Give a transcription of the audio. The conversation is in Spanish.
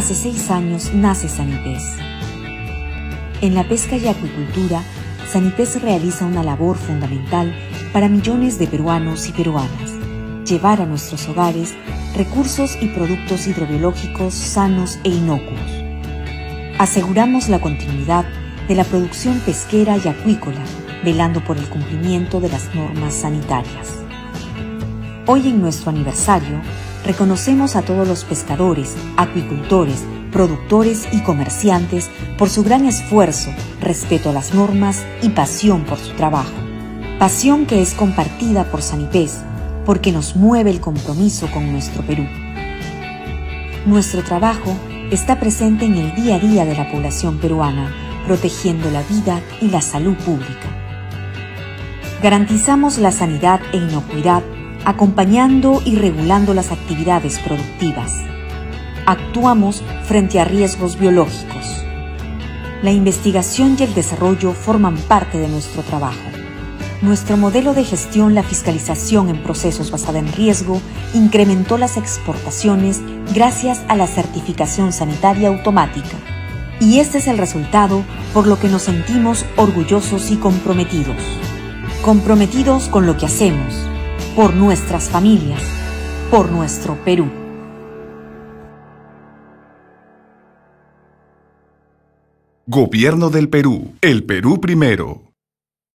Hace seis años nace Sanipés. En la pesca y acuicultura, Sanipés realiza una labor fundamental para millones de peruanos y peruanas, llevar a nuestros hogares recursos y productos hidrobiológicos sanos e inocuos. Aseguramos la continuidad de la producción pesquera y acuícola, velando por el cumplimiento de las normas sanitarias. Hoy en nuestro aniversario, reconocemos a todos los pescadores, acuicultores, productores y comerciantes por su gran esfuerzo, respeto a las normas y pasión por su trabajo. Pasión que es compartida por Sanipés porque nos mueve el compromiso con nuestro Perú. Nuestro trabajo está presente en el día a día de la población peruana, protegiendo la vida y la salud pública. Garantizamos la sanidad e inocuidad acompañando y regulando las actividades productivas. Actuamos frente a riesgos biológicos. La investigación y el desarrollo forman parte de nuestro trabajo. Nuestro modelo de gestión, la fiscalización en procesos basada en riesgo, incrementó las exportaciones gracias a la certificación sanitaria automática. Y este es el resultado por lo que nos sentimos orgullosos y comprometidos. Comprometidos con lo que hacemos, por nuestras familias, por nuestro Perú. Gobierno del Perú. El Perú primero.